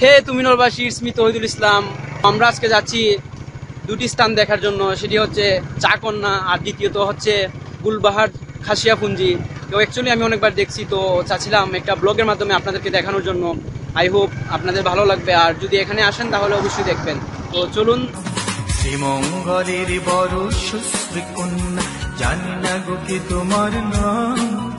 হে তুমি নরবাসী স্মিত তহিদুল ইসলাম। আমরা আজকে যাচ্ছি দুটি স্থান দেখার জন্য। সেটি হচ্ছে চাকন্যা আর দ্বিতীয়ত হচ্ছে গুলবাহার খাসিয়াপুঞ্জি। তো অ্যাকচুয়ালি আমি অনেকবার দেখছি, তো চাচ্ছিলাম একটা ব্লগের মাধ্যমে আপনাদেরকে দেখানোর জন্য। আই হোপ আপনাদের ভালো লাগবে। আর যদি এখানে আসেন, তাহলে অবশ্যই দেখবেন। তো চলুন। শ্রীমঙ্গলের বড় জানি না গো কি তোমার নাম।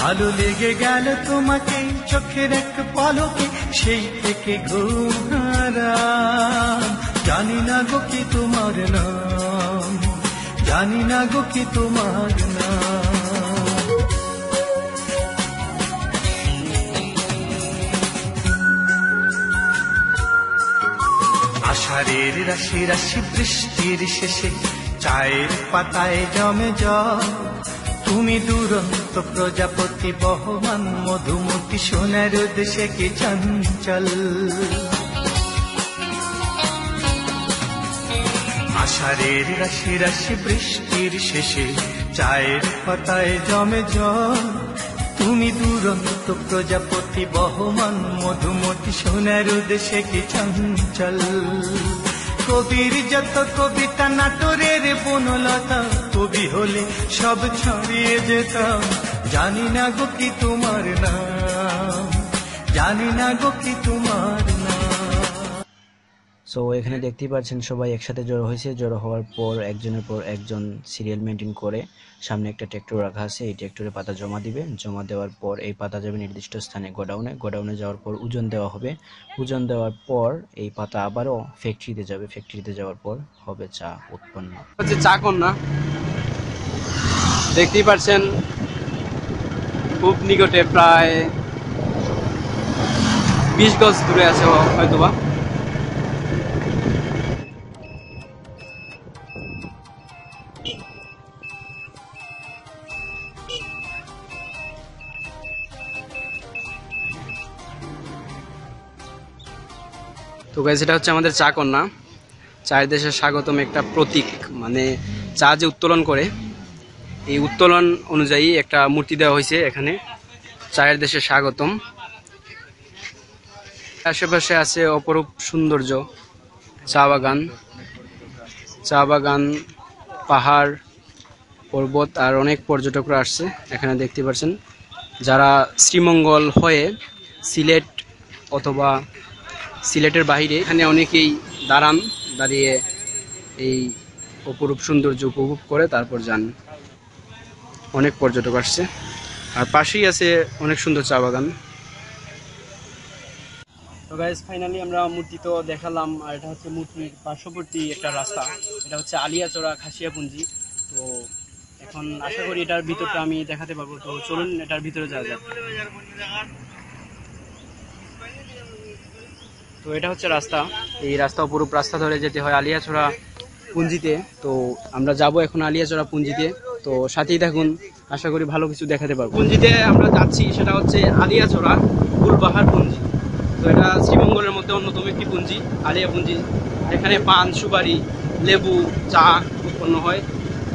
ভালো লেগে গেল তোমাকে, চোখের এক পলকে, সেই থেকে ঘুমারাম জানি না গো কি তোমার নাম। জানি না গো কি তোমার নাম। আষাঢ়ের রাশি রাশি বৃষ্টির শেষে চায়ের পাতায় জমে জল। তুমি দুরন্ত প্রজাপতি, বহমান মধুমতি, সোনার দেশে কি চঞ্চল? আষাঢ়ের রাশি রাশি বৃষ্টির শেষে চায়ের পাতায় জমে জল। তুমি দুরন্ত প্রজাপতি, বহমান মধুমতি, সোনার দেশে কি চঞ্চল? কবির যত কবিতা নাটোরের বনলতা। কবি হলে সব ছড়িয়ে যেতাম জানি না গো কি তোমার নাম। জানি না গো কি তোমার সো এখানে দেখতেই পাচ্ছেন সবাই একসাথে জড়ো হয়েছে। জড়ো হওয়ার পর একজনের পর একজন সিরিয়াল মেনটেন করে, সামনে একটা ট্র্যাক্টর রাখা আছে, এই ট্র্যাক্টরে পাতা জমা দিবে। জমা দেওয়ার পর এই পাতা যাবে নির্দিষ্ট স্থানে, গোডাউনে। গোডাউনে যাওয়ার পর ওজন দেওয়া হবে। ওজন দেওয়ার পর এই পাতা আবারও ফ্যাক্টরিতে যাবে। ফ্যাক্টরিতে যাওয়ার পর হবে চা উৎপন্ন। হচ্ছে চাকন্যা দেখতেই পাচ্ছেন, খুব নিকটে প্রায় বিশ গজ দূরে আছে হয়তোবা। গাইজ এটা হচ্ছে আমাদের চা কন্যা চায়ের দেশের স্বাগতম একটা প্রতীক মানে চা যে উত্তোলন করে, এই উত্তোলন অনুযায়ী একটা মূর্তি দেওয়া হয়েছে এখানে। চায়ের দেশে স্বাগতম। আশেপাশে আছে অপরূপ সৌন্দর্য, চা বাগান। চা বাগান, পাহাড়, পর্বত আর অনেক পর্যটকরা আসছে এখানে দেখতে পাচ্ছেন। যারা শ্রীমঙ্গল হয়ে সিলেট অথবা সিলেটের বাইরে এখানে অনেকেই দাঁড়ান দাঁড়িয়ে এই অপরূপ সৌন্দর্য উপভোগ করে, তারপর যান। অনেক পর্যটক আসছে। আর পাশেই আছে অনেক সুন্দর চা বাগান। তো গাইজ ফাইনালি আমরা মূর্তি তো দেখালাম, আর এটা হচ্ছে মূর্তির পার্শ্ববর্তী একটা রাস্তা। এটা হচ্ছে আলিয়াচড়া খাসিয়াপুঞ্জি। তো এখন আশা করি এটার ভিতরটা আমি দেখাতে পারব। তো চলুন, এটার ভিতরে যাওয়া যাক। তো এটা হচ্ছে রাস্তা। এই রাস্তা অপরূপ রাস্তা ধরে যেতে হয় আলিয়াছড়া পুঞ্জিতে। তো আমরা যাব এখন আলিয়াছড়া পুঞ্জিতে। তো সাথেই থাকুন, আশা করি ভালো কিছু দেখাতে পারব। পুঞ্জিতে আমরা যাচ্ছি, সেটা হচ্ছে আলিয়াছড়া গুলবাহার পুঞ্জি। তো এটা শ্রীমঙ্গলের মধ্যে অন্যতম একটি পুঞ্জি, আলিয়া পুঞ্জি। এখানে পান, সুপারি, লেবু, চা উৎপন্ন হয়।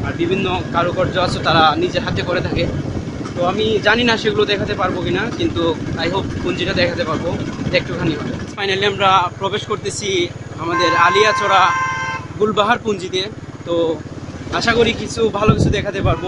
আর বিভিন্ন কারুকার্য আছে তারা নিজের হাতে করে থাকে। তো আমি জানি না সেগুলো দেখাতে পারব কিনা, কিন্তু আই হোপ পুঞ্জিটা দেখাতে পারব। একটুখানি ফাইনালি আমরা প্রবেশ করতেছি আমাদের আলিয়াচড়া গুলবাহার পুঞ্জিতে। তো আশা করি কিছু ভালো কিছু দেখাতে পারব।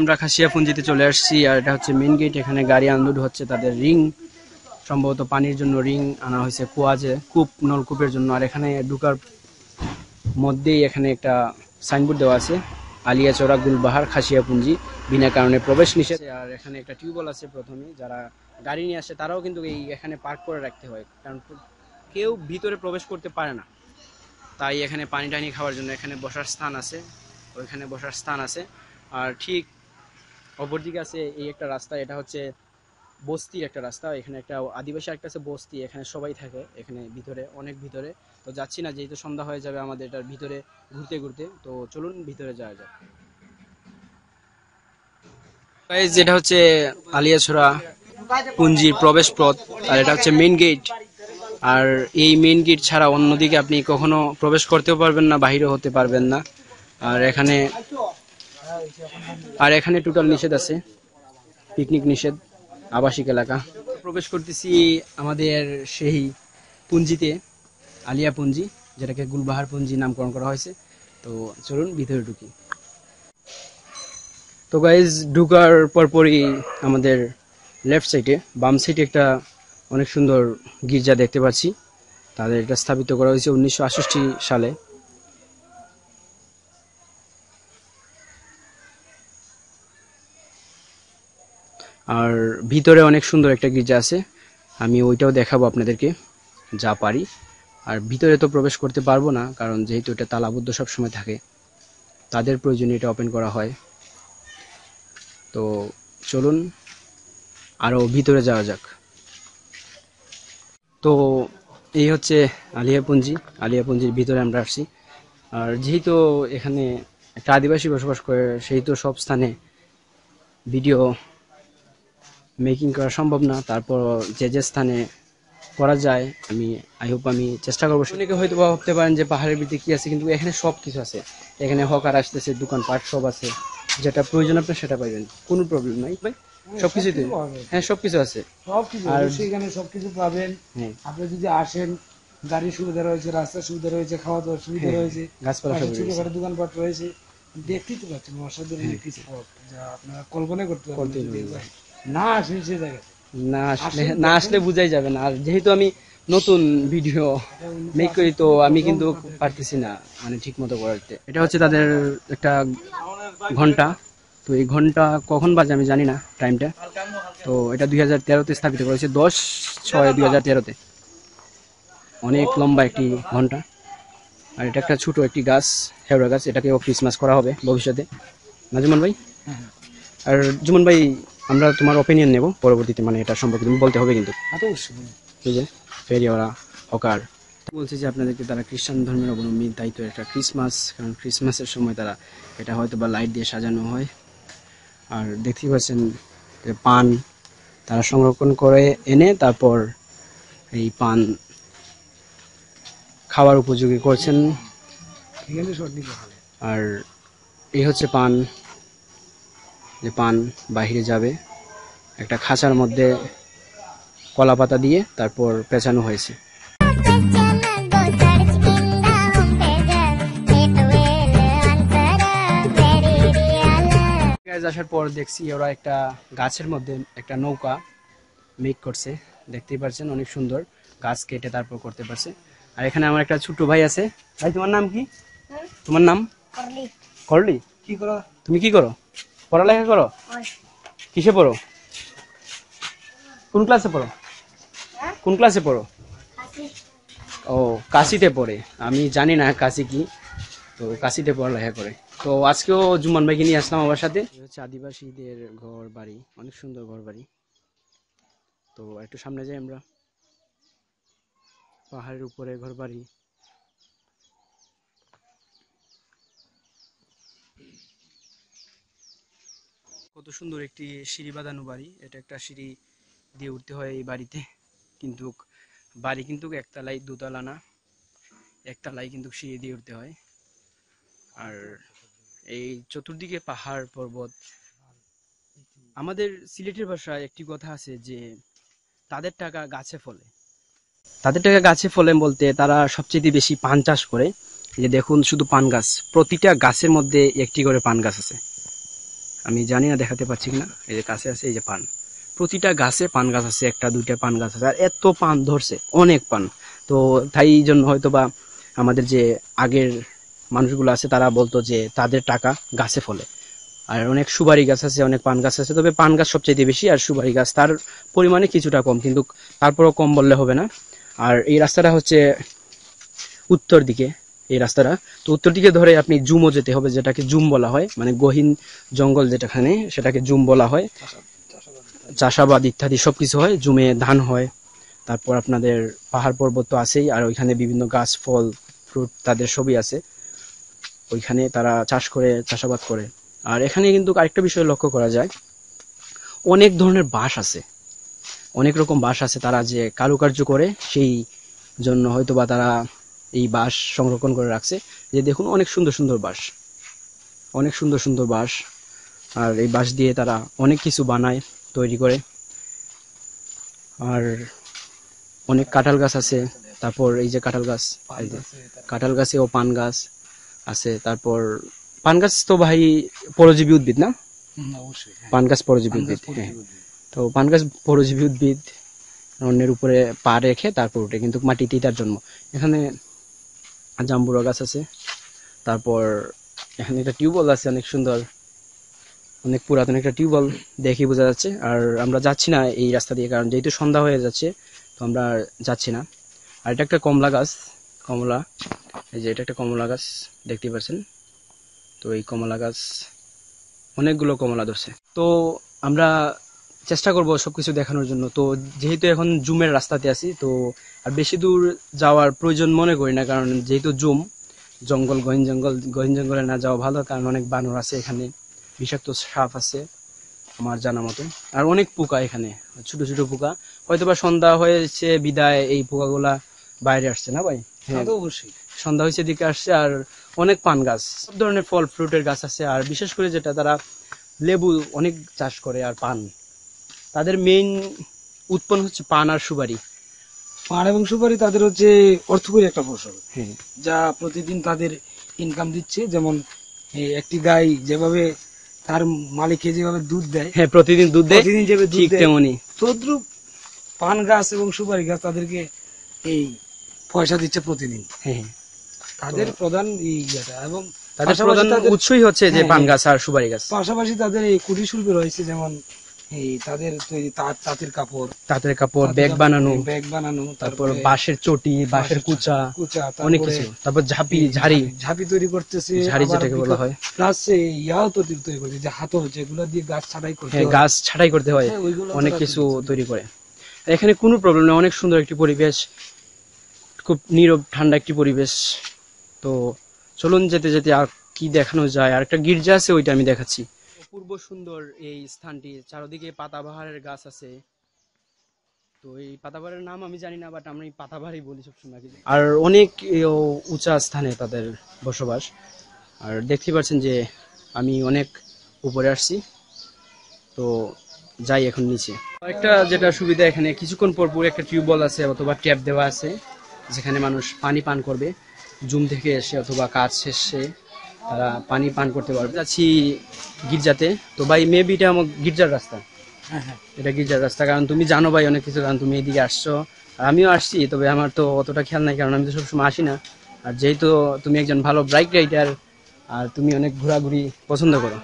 আমরা খাসিয়া পুঞ্জিতে চলে আসছি, আর এটা হচ্ছে মেন গেট এখানে গাড়ি আনলোড হচ্ছে, তাদের রিং সম্ভবত পানির জন্য রিং আনা হয়েছে কুয়াজে কূপ, নলকূপের জন্য। আর এখানে ঢুকার মধ্যেই এখানে একটা সাইনবোর্ড দেওয়া আছে আলিয়াচড়া গুলবাহার খাসিয়া পুঞ্জি বিনা কারণে প্রবেশ নিষেধ। আর এখানে একটা টিউবওয়েল আছে প্রথমে, যারা গাড়ি নিয়ে আসে তারাও কিন্তু এই এখানে পার্ক করে রাখতে হয়, কারণ কেউ ভিতরে প্রবেশ করতে পারে না। তাই এখানে পানি টানি খাওয়ার জন্য এখানে বসার স্থান আছে, ওইখানে বসার স্থান আছে। আর ঠিক অপরদিকে আছে এই একটা রাস্তা, এটা হচ্ছে বস্তির একটা রাস্তা, এখানে একটা আদিবাসী একটা আছে বস্তি, এখানে সবাই থাকে, এখানে ভিতরে, অনেক ভিতরে। তো যাচ্ছি না, যেহেতু সন্ধ্যা হয়ে যাবে আমাদের এটার ভিতরে ঘুরতে ঘুরতে, তো চলুন ভিতরে যাওয়া যাক। যেটা হচ্ছে আলিয়াছড়া পুঞ্জির প্রবেশ পথ আর এটা হচ্ছে মেইন গেট আর এই মেন গেট ছাড়া অন্যদিকে আপনি কখনো প্রবেশ করতেও পারবেন না, বাহিরেও হতে পারবেন না। আর এখানে আর এখানে টোটাল নিষেধ আছে পিকনিক নিষেধ। আবাসিক এলাকা। প্রবেশ করতেছি আমাদের সেই পুঞ্জিতে, আলিয়া পুঞ্জি, যেটাকে গুলবাহার পুঞ্জি নামকরণ করা হয়েছে। তো চলুন, ভিতরে ঢুকি। তো গাইজ ঢুকার পরপরই আমাদের লেফট সাইডে বাম সাইডে একটা অনেক সুন্দর গির্জা দেখতে পাচ্ছি। তাদের এটা স্থাপিত করা হয়েছে উনিশশো সালে। আর ভিতরে অনেক সুন্দর একটা গির্জা আছে। আমি ওইটাও দেখাবো আপনাদেরকে, যা পারি। আর ভিতরে তো প্রবেশ করতে পারব না, কারণ যেহেতু এটা তালাবদ্ধ সব সময় থাকে, তাদের প্রয়োজনে এটা ওপেন করা হয়। তো চলুন আরও ভিতরে যাওয়া যাক। তো এই হচ্ছে আলিয়াপুঞ্জি, আলিয়াপুঞ্জির ভিতরে আমরা আসছি। আর যেহেতু এখানে একটা আদিবাসী বসবাস করে, সেই তো সব স্থানে ভিডিও মেকিং করা সম্ভব না তারপর যে যে স্থানে করা যায় আমি আই হোপ আমি চেষ্টা করব। অনেকে হয়তো ভাবতে পারেন যে পাহাড়ের ভিতরে কি আছে কিন্তু এখানে সব কিছু আছে। এখানে হকার আসতেছে দোকানপাট সব আছে। যেটা প্রয়োজন আপনার সেটা পাইবেন কোনো প্রবলেম নাই। ভাই হ্যাঁ সবকিছু আছে। সবকিছু এখানে সবকিছু পাবেন। হ্যাঁ। আপনি যদি আসেন গাড়ির সুবিধা রয়েছে রাস্তার সুবিধা রয়েছে খাওয়া দাওয়ার সুবিধা হ্যাঁ, রয়েছে গাছপালা। ছোটখাটো দোকানপাট রয়েছে। দেখতেই তো পাচ্ছেন অসাধারণ একটি স্পট যা আপনারা কল্পনা করতে পারবেন। না আসেন সে জায়গাতে না আসলে না আসলে বুঝাই যাবে না। আর যেহেতু আমি নতুন ভিডিও মেক করি তো আমি কিন্তু পারতেছি না মানে ঠিক মতো করতে। এটা হচ্ছে তাদের একটা ঘণ্টা। তো এই ঘণ্টা কখন বাজে আমি জানি না টাইমটা তো এটা দুই হাজার তেরোতে স্থাপিত করেছে দশ ছয় দুই হাজার তেরোতে। অনেক লম্বা একটি ঘণ্টা। আর এটা একটা ছোট একটি গাছ হেওড়া গাছ। এটাকেও ক্রিসমাস করা হবে ভবিষ্যতে। না জুমন ভাই? আর জুমন ভাই আমরা তোমার ওপিনিয়ন নেব পরবর্তীতে মানে এটা সম্পর্কে তুমি বলতে হবে কিন্তু। যে ফেরিওয়ালা হকার। বলছে যে আপনাদেরকে তারা খ্রিস্টান ধর্মের অবলম্বী তাই তো একটা ক্রিসমাস কারণ ক্রিসমাসের সময় তারা এটা হয়তো বা লাইট দিয়ে সাজানো হয়। আর দেখতেই পাচ্ছেন যে পান তারা সংরক্ষণ করে এনে তারপর এই পান খাওয়ার উপযোগী করছেন। আর এই হচ্ছে পান। যে পান বাহিরে যাবে। একটা খাঁচার মধ্যে কলা পাতা দিয়ে তারপর পেঁচানো হয়েছে। আসার পর দেখছি ওরা একটা গাছের মধ্যে একটা নৌকা মেক করছে। দেখতেই পাচ্ছেন অনেক সুন্দর গাছ কেটে তারপর করতে পারছে। আর এখানে আমার একটা ছোট্ট ভাই আছে। ভাই তোমার নাম কি? তোমার নাম? করলি? কি করো? তুমি কি করো? পড়ালেখা করো? কিসে পড়ো? কোন ক্লাসে পড়ো? কোন ক্লাসে পড়ো? ও কাশিতে পড়ে। আমি জানি না কাশি কি। তো কাশিতে পড়ালেখা করে। তো আজকেও জুম্মান ভাইকে নিয়ে আসলাম আমার সাথে। হচ্ছে আদিবাসীদের ঘর বাড়ি। অনেক সুন্দর ঘর বাড়ি। তো একটু সামনে যাই আমরা। পাহাড়ের উপরে ঘর বাড়ি। কত সুন্দর একটি সিঁড়ি বাঁধানো বাড়ি। এটা একটা সিঁড়ি দিয়ে উঠতে হয় এই বাড়িতে। কিন্তু বাড়ি কিন্তু একতলায় দুতলা না, একতলায় কিন্তু সিঁড়ি দিয়ে উঠতে হয়। আর এই চতুর্দিকে পাহাড়, পর্বত। আমাদের সিলেটের ভাষায় একটি কথা আছে যে, তাদের টাকা গাছে ফলে। তাদের টাকা গাছে ফলে বলতে তারা সবচেয়ে বেশি পান চাষ করে। যে দেখুন, শুধু পান গাছ, প্রতিটা গাছের মধ্যে একটি করে পান গাছ আছে। আমি জানি না, দেখাতে পাচ্ছি কিনা। এই যে কাছে আছে, এই যে পান। প্রতিটা গাছে পান গাছ আছে, একটা, দুইটা পান গাছ আছে, আর এত পান ধরছে, অনেক পান। তো তাই জন্য হয়তো বা আমাদের যে আগের মানুষগুলো আছে, তারা বলতো যে তাদের টাকা গাছে ফলে। আর অনেক সুপারি গাছ আছে, অনেক পান গাছ আছে, তবে পান গাছ সবচেয়ে বেশি, আর সুপারি গাছ তার পরিমাণে কিছুটা কম, কিন্তু তারপরেও কম বললে হবে না। আর এই রাস্তাটা হচ্ছে উত্তর দিকে এই রাস্তাটা। তো উত্তর দিকে ধরে আপনি জুমও যেতে হবে, যেটাকে জুম বলা হয়। মানে গহীন জঙ্গল যেটাখানে, সেটাকে জুম বলা হয়। চাষাবাদ ইত্যাদি সবকিছু হয়। জুমে ধান হয়। তারপর আপনাদের পাহাড় পর্বত তো আছেই, আর ওইখানে বিভিন্ন গাছ, ফল, ফ্রুট, তাদের সবই আছে। ওইখানে তারা চাষ করে, চাষাবাদ করে। আর এখানে কিন্তু আরেকটা বিষয় লক্ষ্য করা যায়। অনেক ধরনের বাঁশ আছে। অনেক রকম বাঁশ আছে তারা যে কারুকার্য করে, সেই জন্য হয়তো বা তারা এই বাঁশ সংরক্ষণ করে রাখছে। যে দেখুন অনেক সুন্দর সুন্দর বাঁশ। অনেক সুন্দর সুন্দর বাঁশ। আর এই বাঁশ দিয়ে তারা অনেক কিছু বানায় তৈরি করে। আর অনেক কাঁঠাল গাছ আছে। তারপর এই যে কাঁঠাল গাছ কাঁঠাল গাছে ও পান গাছ আছে। তারপর পান গাছ তো ভাই পরজীবী উদ্ভিদ না? হ্যাঁ। পান গাছ পরজীবী উদ্ভিদ হ্যাঁ। পরজীবী উদ্ভিদ। তো পান গাছ পরজীবী উদ্ভিদ অন্যের উপরে পা রেখে তারপর উঠে কিন্তু মাটিতেই তার জন্ম। এখানে জাম্বুরা গাছ আছে। তারপর এখানে একটা টিউবওয়েল আছে, অনেক সুন্দর। অনেক পুরাতন একটা টিউবওয়েল দেখে বোঝা যাচ্ছে। আর আমরা যাচ্ছি না এই রাস্তা দিয়ে, কারণ যেহেতু সন্ধ্যা হয়ে যাচ্ছে, তো আমরা যাচ্ছি না। আর এটা একটা কমলা গাছ, কমলা। এই যে এটা একটা কমলা গাছ দেখতে পাচ্ছেন? তো এই কমলা গাছ, অনেকগুলো কমলা ধরছে। তো আমরা চেষ্টা করব সবকিছু দেখানোর জন্য। তো যেহেতু এখন জুমের রাস্তাতে আছি, তো আর বেশি দূর যাওয়ার প্রয়োজন মনে করি না কারণ যেহেতু জুম জঙ্গল গহীন জঙ্গল গহীন জঙ্গলে না যাওয়া ভালো কারণ অনেক বানর আছে এখানে বিষাক্ত সাপ আছে আমার জানা মতো। আর অনেক পোকা এখানে ছোট ছোট পোকা। হয়তো বা সন্ধ্যা হয়েছে বিদায় এই পোকাগুলা বাইরে আসছে না ভাই? হ্যাঁ অবশ্যই। সন্ধ্যা হয়েছে দিকে আসছে আর অনেক পান গাছ সব ধরনের ফল ফ্রুটের গাছ আছে আর বিশেষ করে যেটা তারা লেবু অনেক চাষ করে আর পান। তাদের মেইন উৎপন্ন হচ্ছে পান আর সুপারি। পান এবং সুপারি তাদের হচ্ছে অর্থকরী একটা ফসল। হ্যাঁ যা প্রতিদিন তাদের ইনকাম দিচ্ছে। যেমন একটি গাই যেভাবে তার মালিককে যেভাবে দুধ দেয় হ্যাঁ প্রতিদিন দুধ দেয় প্রতিদিন যেভাবে দুধ দেয় তেমনই। তদ্রুপ পান গাছ এবং সুপারি গাছ তাদেরকে এই পয়সা দিচ্ছে প্রতিদিন। হ্যাঁ তাদের প্রধান ইয়েটা। এবং তাদের প্রধান উৎসই হচ্ছে যে হ্যাঁ, পান হ্যাঁ। গাছ আর সুপারি গাছ। পাশাপাশি তাদের এই কুটির শিল্প রয়েছে যেমন এই তাদের তৈরি তাঁত তাঁতের কাপড়। তাঁতের কাপড় ব্যাগ বানানো ব্যাগ বানানো তারপর বাঁশের চটি বাঁশের কুচা কুচা অনেক কিছু। তারপর ঝাঁপি ঝাড়ি। ঝাঁপি তৈরি করতেছে। ঝাড়ি যেটাকে বলা হয়। প্লাস ইয়াও তৈরি তৈরি করছে যে হাতল যেগুলো দিয়ে গাছ ছাড়াই করতে হ্যাঁ। গাছ ছাঁটাই করতে হয়। হ্যাঁ, অনেক কিছু তৈরি করে। এখানে কোনো প্রবলেম নেই অনেক সুন্দর একটি পরিবেশ খুব নীরব ঠান্ডা একটি পরিবেশ। তো চলুন যেতে যেতে আর কি দেখানো যায় আর একটা গির্জা আছে ওইটা আমি দেখাচ্ছি। অপূর্ব সুন্দর এই স্থানটি। চারদিকে পাতাবাহারের গাছ আছে। তো এই পাতাবাহারের নাম আমি জানি না বাট এই পাতাবাহারই বলি সবসময়। আর অনেক উঁচা স্থানে তাদের বসবাস। আর দেখতে পাচ্ছেন যে আমি অনেক উপরে আসছি। তো যাই এখন নিচে। একটা যেটা সুবিধা এখানে, কিছুক্ষণ পর পর একটা টিউবওয়েল আছে অথবা ট্যাপ দেওয়া আছে, যেখানে মানুষ পানি পান করবে। জুম থেকে এসে অথবা কাজ শেষে তারা পানি পান করতে পারবে। যাচ্ছি গির্জাতে। তো ভাই মেবি এটা আমার গির্জার রাস্তা। হ্যাঁ, হ্যাঁ। এটা গির্জার রাস্তা। কারণ তুমি জানো ভাই অনেক কিছু কারণ তুমি এদিকে আসছো। আর আমিও আসছি তবে আমার তো অতটা খেয়াল নাই কারণ আমি তো সবসময় আসি না। আর যেহেতু তুমি একজন ভালো বাইক রাইডার আর তুমি অনেক ঘোরাঘুরি পছন্দ করো।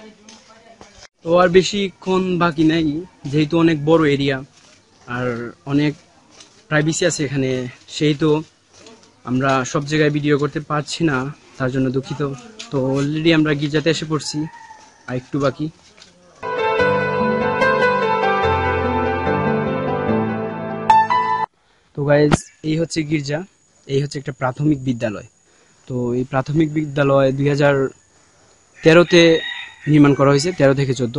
তো আর বেশিক্ষণ বাকি নাই যেহেতু অনেক বড় এরিয়া আর অনেক প্রাইভেসি আছে এখানে। সেই তো আমরা সব জায়গায় ভিডিও করতে পারছি না তার জন্য দুঃখিত। তো অলরেডি আমরা গির্জাতে এসে পড়ছি, আর একটু বাকি। তো গাইজ এই হচ্ছে গির্জা, এই হচ্ছে একটা প্রাথমিক বিদ্যালয়। তো এই প্রাথমিক বিদ্যালয় দুই হাজার তেরোতে নির্মাণ করা হয়েছে, তেরো থেকে চোদ্দ।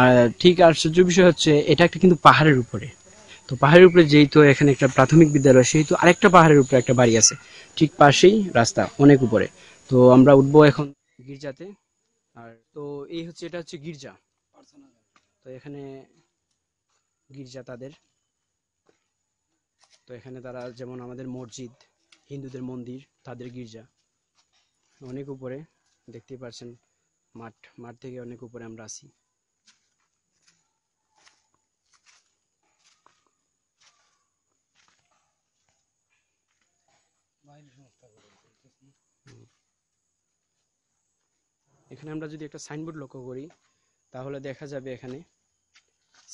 আর ঠিক আশ্চর্য বিষয় হচ্ছে, এটা একটা কিন্তু পাহাড়ের উপরে। তো পাহাড়ের উপরে যেহেতু এখানে একটা প্রাথমিক বিদ্যালয়, সেহেতু আরেকটা পাহাড়ের উপরে একটা বাড়ি আছে, ঠিক পাশেই রাস্তা, অনেক উপরে। তো আমরা উঠবো এখন গির্জাতে। আর তো এই হচ্ছে, এটা হচ্ছে গির্জা। তো এখানে গির্জা তাদের। তো এখানে তারা যেমন আমাদের মসজিদ, হিন্দুদের মন্দির, তাদের গির্জা। অনেক উপরে, দেখতেই পাচ্ছেন মাঠ মাঠ থেকে অনেক উপরে আমরা আছি। এখানে আমরা যদি একটা সাইনবোর্ড লক্ষ্য করি, তাহলে দেখা যাবে এখানে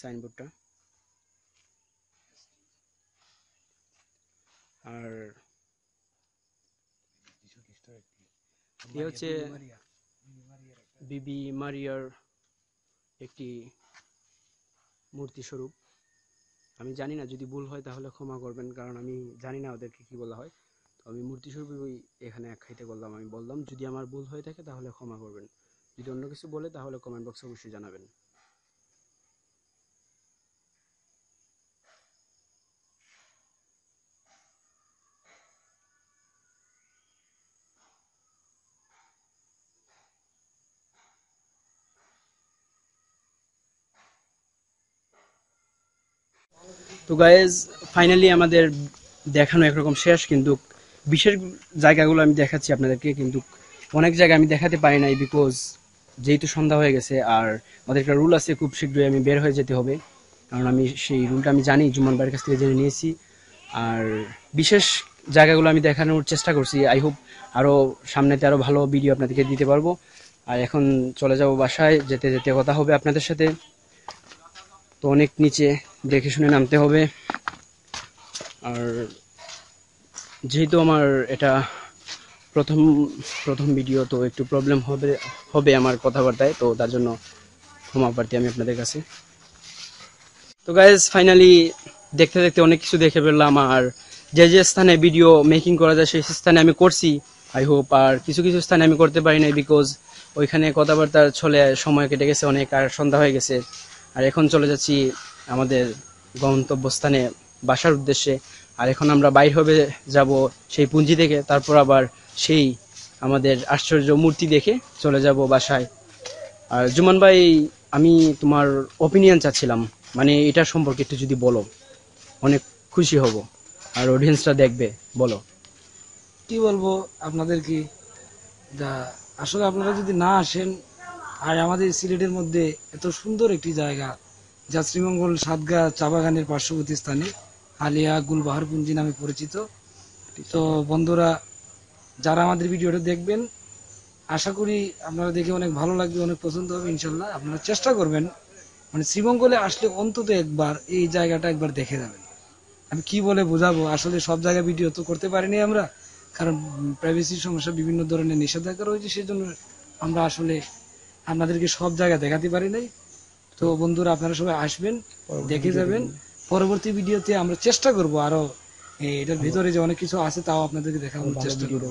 সাইনবোর্ডটা। আর হচ্ছে বিবি মারিয়ার একটি মূর্তি স্বরূপ আমি জানি না, যদি ভুল হয় তাহলে ক্ষমা করবেন, কারণ আমি জানি না ওদেরকে কি বলা হয়। আমি মূর্তিস্বরূপেই এখানে আখ খাইতে বললাম, আমি বললাম, যদি আমার ভুল হয়ে থাকে তাহলে ক্ষমা করবেন। যদি অন্য কিছু বলে তাহলে কমেন্ট বক্সে অবশ্যই জানাবেন। তো গায়েজ ফাইনালি আমাদের দেখানো একরকম শেষ, কিন্তু বিশেষ জায়গাগুলো আমি দেখাচ্ছি আপনাদেরকে, কিন্তু অনেক জায়গা আমি দেখাতে পারি নাই বিকজ যেহেতু সন্ধ্যা হয়ে গেছে আর আমাদের একটা রুল আছে, খুব শীঘ্রই আমি বের হয়ে যেতে হবে। কারণ আমি সেই রুলটা আমি জানি জুমান কাছ থেকে জেনে নিয়েছি। আর বিশেষ জায়গাগুলো আমি দেখানোর চেষ্টা করছি। আই হোপ আরও সামনেতে আরও ভালো ভিডিও আপনাদেরকে দিতে পারব। আর এখন চলে যাব বাসায়, যেতে যেতে কথা হবে আপনাদের সাথে। তো অনেক নিচে দেখে শুনে নামতে হবে। আর যেহেতু আমার এটা প্রথম প্রথম ভিডিও তো একটু প্রবলেম হবে হবে আমার কথাবার্তায়, তো তার জন্য ক্ষমা প্রার্থী আমি আপনাদের কাছে। তো গাইজ ফাইনালি দেখতে দেখতে অনেক কিছু দেখে ফেললাম, আর যে যে স্থানে ভিডিও মেকিং করা যায়, সেই স্থানে আমি করছি। আই হোপ আর কিছু কিছু স্থানে আমি করতে পারি নাই বিকজ ওইখানে কথাবার্তার ছলে সময় কেটে গেছে অনেক, আর সন্ধ্যা হয়ে গেছে। আর এখন চলে যাচ্ছি আমাদের গন্তব্যস্থানে, বাসার উদ্দেশ্যে। আর এখন আমরা বাইর হবে, যাব সেই পুঞ্জি থেকে তারপর আবার সেই আমাদের আশ্চর্য মূর্তি দেখে চলে যাব বাসায়। আর জুমান ভাই, আমি তোমার ওপিনিয়ন চাচ্ছিলাম। মানে এটা সম্পর্কে একটু যদি বলো, অনেক খুশি হব। আর অডিয়েন্সটা দেখবে, বলো। কি বলব আপনাদের কি? আসলে আপনারা যদি না আসেন, আর আমাদের সিলেটের মধ্যে এত সুন্দর একটি জায়গা, যা শ্রীমঙ্গল সাতগা চা বাগানের পার্শ্ববর্তী স্থানে আলিয়া গুলবাহারপুঞ্জি নামে পরিচিত। তো বন্ধুরা যারা আমাদের ভিডিওটা দেখবেন আশা করি আপনারা দেখে অনেক ভালো লাগবে অনেক পছন্দ হবে ইনশাল্লাহ। আপনারা চেষ্টা করবেন মানে শ্রীমঙ্গলে আসলে অন্তত একবার এই জায়গাটা একবার দেখে যাবেন। আমি কি বলে বোঝাবো? আসলে সব জায়গায় ভিডিও তো করতে পারিনি আমরা কারণ প্রাইভেসির সমস্যা বিভিন্ন ধরনের নিষেধাজ্ঞা রয়েছে সেই জন্য আমরা আসলে আপনাদেরকে সব জায়গা দেখাতে পারি নাই। তো বন্ধুরা আপনারা সবাই আসবেন দেখে যাবেন। পরবর্তী ভিডিওতে আমরা চেষ্টা করব আরও এটার ভিতরে যে অনেক কিছু আছে তাও আপনাদেরকে দেখানোর চেষ্টা করব।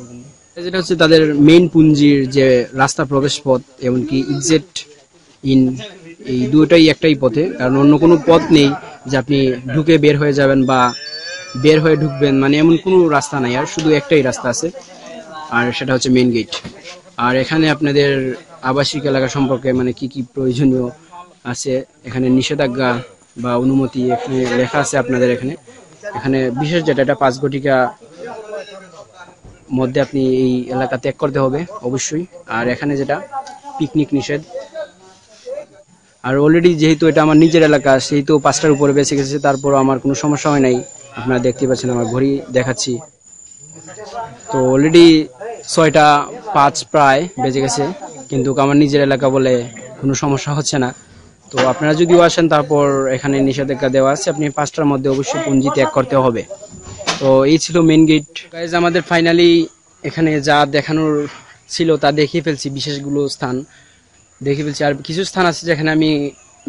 যেটা হচ্ছে তাদের মেইন পুঞ্জির যে রাস্তা প্রবেশ পথ এমনকি এক্সিট ইন এই দুটোই একটাই পথে কারণ অন্য কোনো পথ নেই যে আপনি ঢুকে বের হয়ে যাবেন বা বের হয়ে ঢুকবেন মানে এমন কোনো রাস্তা নাই আর শুধু একটাই রাস্তা আছে আর সেটা হচ্ছে মেইন গেট আর এখানে আপনাদের আবাসিক এলাকা সম্পর্কে মানে কি কি প্রয়োজনীয় আছে এখানে নিষেধাজ্ঞা বা অনুমতি এখানে লেখা আছে আপনাদের এখানে। এখানে বিশেষ যেটা, এটা পাঁচ ঘটিকা মধ্যে আপনি এই এলাকা ত্যাগ করতে হবে, অবশ্যই। আর এখানে যেটা, পিকনিক নিষেধ। আর অলরেডি যেহেতু এটা আমার নিজের এলাকা, সেহেতু পাঁচটার উপরে বেঁচে গেছে তারপরও আমার কোনো সমস্যা হয় নাই। আপনারা দেখতে পাচ্ছেন, আমার ঘড়ি দেখাচ্ছি। তো অলরেডি ছয়টা পাঁচ প্রায় বেজে গেছে, কিন্তু আমার নিজের এলাকা বলে কোনো সমস্যা হচ্ছে না। তো আপনারা যদিও আসেন, তারপর এখানে নিষেধাজ্ঞা দেওয়া আছে, আপনি পাঁচটার মধ্যে অবশ্যই পুঞ্জি ত্যাগ করতে হবে। তো এই ছিল মেন গেট গাইজ আমাদের ফাইনালি এখানে যা দেখানোর ছিল তা দেখিয়ে ফেলছি, বিশেষগুলো স্থান। দেখে ফেলছি। আর কিছু স্থান আছে যেখানে আমি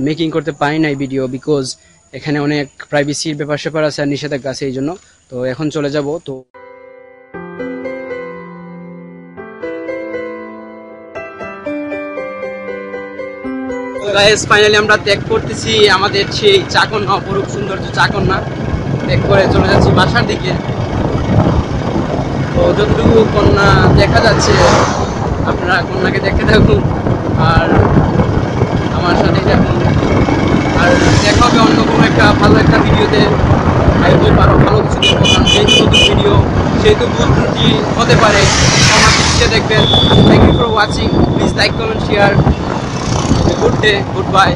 মেকিং করতে পারি নাই ভিডিও বিকজ এখানে অনেক প্রাইভেসির ব্যাপার স্যাপার আছে আর নিষেধাজ্ঞা আছে, এই জন্য। তো এখন চলে যাব। তো গাইস ফাইনালি আমরা ত্যাগ করতেছি। আমাদের সেই চাকন্যা অপরূপ সৌন্দর্য চাকন্যা ত্যাগ করে চলে যাচ্ছি বাসার দিকে। তো যতটুকু কন্যা দেখা যাচ্ছে, আপনারা কন্যাকে দেখতে থাকুন। আর আমার সাথে থাকুন। আর দেখা হবে অন্য কোনো একটা ভালো একটা ভিডিওতে। আরও ভালো কিছু যেহেতু নতুন ভিডিও সেহেতু ভুল ত্রুটি হতে পারে। আমার দেখবেন। Thank you for watching please like comment share good day goodbye